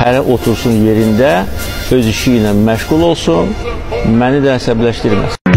hərə otursun yerində, öz işi ilə məşğul olsun, məni də əsəbləşdirməsin.